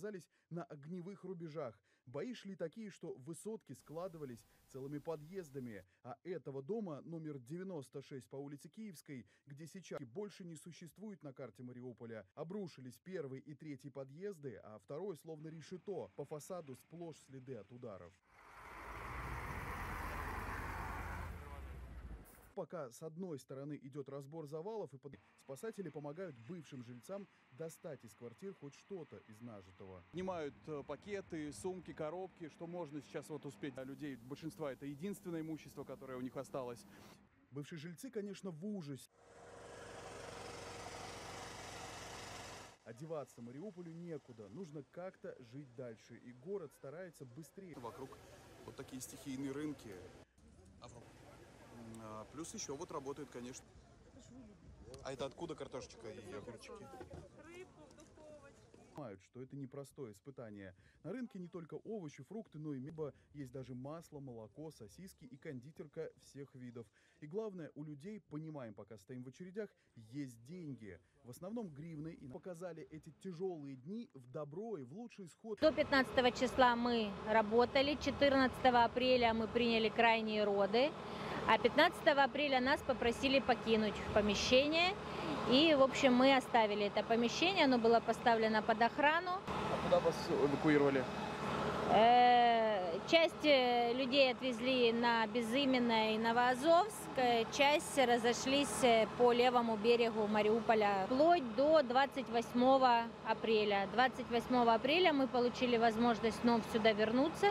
оказались на огневых рубежах. Бои шли такие, что высотки складывались целыми подъездами. А этого дома, номер 96 по улице Киевской, где сейчас больше не существует на карте Мариуполя, обрушились первый и третий подъезды, а второй словно решето. По фасаду сплошь следы от ударов. Пока с одной стороны идет разбор завалов, и под... спасатели помогают бывшим жильцам достать из квартир хоть что-то из нажитого. Снимают э, пакеты, сумки, коробки, что можно сейчас вот успеть. Для людей большинства это единственное имущество, которое у них осталось. Бывшие жильцы, конечно, в ужасе. Одеваться Мариуполю некуда, нужно как-то жить дальше, и город старается быстрее. Вокруг вот такие стихийные рынки. А, плюс еще вот работает, конечно. А это откуда картошечка и огурчики? Понимают, что это непростое испытание. На рынке не только овощи, фрукты, но и меба. Есть даже масло, молоко, сосиски и кондитерка всех видов. И главное, у людей, понимаем, пока стоим в очередях, есть деньги. В основном гривны. И показали эти тяжелые дни в добро и в лучший исход. До 15 числа мы работали, 14 апреля мы приняли крайние роды. А 15 апреля нас попросили покинуть помещение. И, в общем, мы оставили это помещение. Оно было поставлено под охрану. А куда вас эвакуировали? Э, Часть э, людей отвезли на Безыменное и Новоазовск, э, часть разошлись по левому берегу Мариуполя вплоть до 28 апреля. 28 апреля мы получили возможность снова сюда вернуться.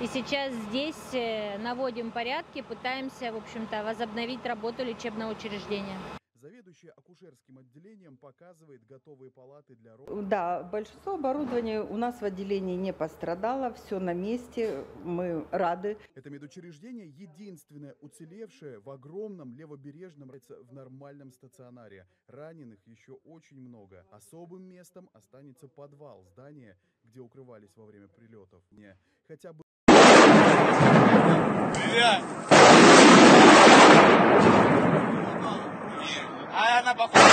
И сейчас здесь наводим порядки, пытаемся, в общем-то, возобновить работу лечебного учреждения. Заведующая акушерским отделением показывает готовые палаты для родов. Да, большинство оборудования у нас в отделении не пострадало, все на месте, мы рады. Это медучреждение единственное уцелевшее в огромном левобережном в нормальном стационаре. Раненых еще очень много. Особым местом останется подвал здания, где укрывались во время прилетов. Не, хотя бы Блядь! Bak